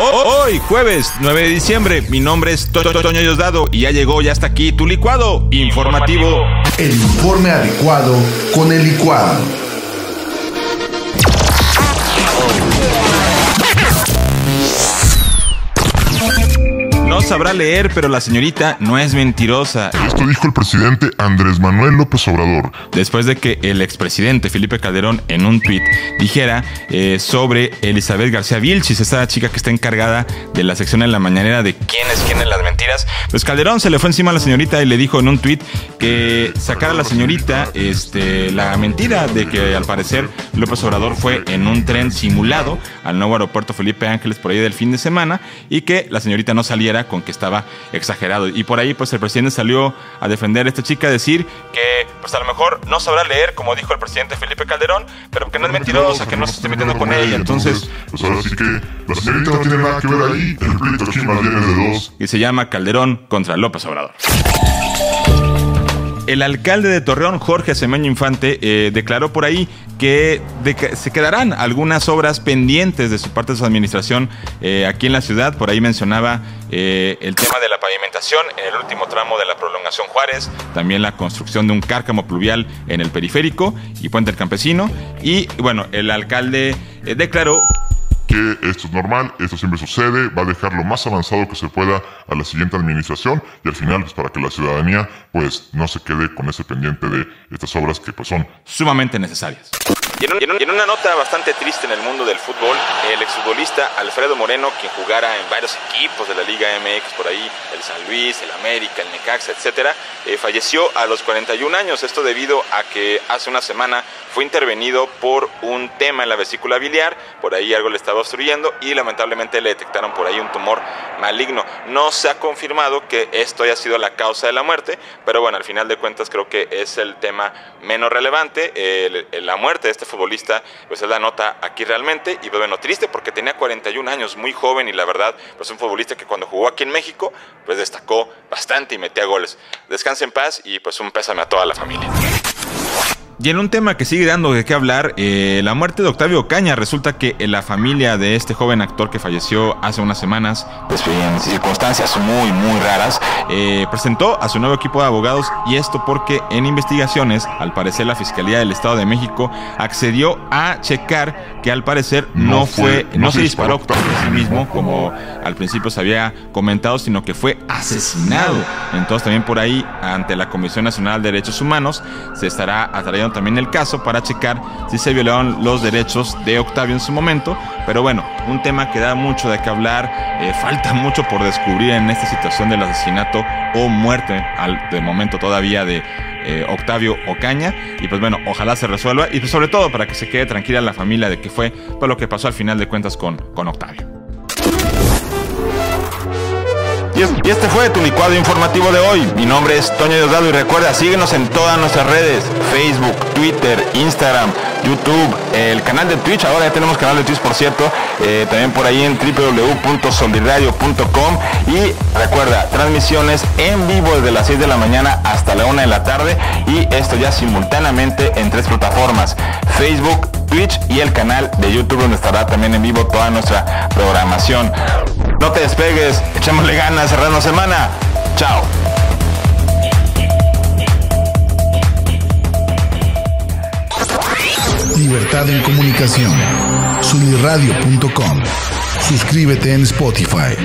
Hoy, jueves 9 de diciembre, mi nombre es Toño Diosdado y ya llegó, ya está aquí tu licuado informativo. El informe adecuado con el licuado. Sabrá leer, pero la señorita no es mentirosa. Esto dijo el presidente Andrés Manuel López Obrador. Después de que el expresidente Felipe Calderón en un tuit dijera eh, sobre Elizabeth García Vilchis, esa chica que está encargada de la sección en la mañanera de quién es quién en las mentiras, pues Calderón se le fue encima a la señorita y le dijo en un tuit que sacara a la señorita este, la mentira de que al parecer López Obrador fue en un tren simulado al nuevo aeropuerto Felipe Ángeles por ahí del fin de semana y que la señorita no saliera con que estaba exagerado. Y por ahí, pues el presidente salió a defender a esta chica, a decir que, pues a lo mejor no sabrá leer, como dijo el presidente Felipe Calderón, pero que no es mentirosa, que no se esté metiendo con ella. Entonces, pues que la señorita no tiene nada que ver ahí. El pleito aquí más bien de dos. Y se llama Calderón contra López Obrador. El alcalde de Torreón, Jorge Semeño Infante, eh, declaró por ahí que, se quedarán algunas obras pendientes de su parte de su administración eh, aquí en la ciudad. Por ahí mencionaba eh, el tema de la pavimentación en el último tramo de la prolongación Juárez, también la construcción de un cárcamo pluvial en el periférico y Puente el Campesino. Y bueno, el alcalde declaró esto es normal, esto siempre sucede, va a dejar lo más avanzado que se pueda a la siguiente administración y al final pues para que la ciudadanía pues no se quede con ese pendiente de estas obras que pues son sumamente necesarias. Y en, una nota bastante triste en el mundo del fútbol, el exfutbolista Alfredo Moreno, quien jugara en varios equipos de la Liga MX por ahí, el San Luis, el América, el Necaxa, etcétera, eh, falleció a los 41 años. Esto debido a que hace una semana fue intervenido por un tema en la vesícula biliar, por ahí algo le estaba obstruyendo y lamentablemente le detectaron por ahí un tumor maligno. No se ha confirmado que esto haya sido la causa de la muerte, pero bueno, al final de cuentas creo que es el tema menos relevante. la muerte de este futbolista, pues es la nota aquí realmente. Y pues, bueno, triste porque tenía 41 años, muy joven y la verdad, pues un futbolista que cuando jugó aquí en México, pues destacó bastante y metía goles. Descanse en paz y pues un pésame a toda la familia. Y en un tema que sigue dando de qué hablar, eh, la muerte de Octavio Caña. Resulta que la familia de este joven actor que falleció hace unas semanas, pues en circunstancias muy, muy raras, eh, presentó a su nuevo equipo de abogados y esto porque en investigaciones, al parecer la Fiscalía del Estado de México accedió a checar que al parecer no, fue, no, se disparó por sí mismo como al principio se había comentado, sino que fue asesinado. Entonces también por ahí, ante la Comisión Nacional de Derechos Humanos, se estará atrayendo también el caso para checar si se violaron los derechos de Octavio en su momento. Pero bueno, un tema que da mucho de qué hablar, eh, falta mucho por descubrir en esta situación del asesinato o muerte al de momento todavía de eh, Octavio Ocaña. Y pues bueno, ojalá se resuelva y pues sobre todo para que se quede tranquila la familia de que fue todo lo que pasó al final de cuentas con, con Octavio. Y, este fue tu licuado informativo de hoy. Mi nombre es Toño Diosdado y recuerda, síguenos en todas nuestras redes, Facebook, Twitter, Instagram, YouTube, el canal de Twitch, ahora ya tenemos canal de Twitch por cierto, eh, también por ahí en www.soliradio.com y recuerda, transmisiones en vivo desde las 6 de la mañana hasta la 1 de la tarde y esto ya simultáneamente en tres plataformas, Facebook, Twitch y el canal de YouTube donde estará también en vivo toda nuestra programación. No te despegues, echémosle ganas, cerrando semana. Chao. Libertad en comunicación. Sunirradio.com. Suscríbete en Spotify.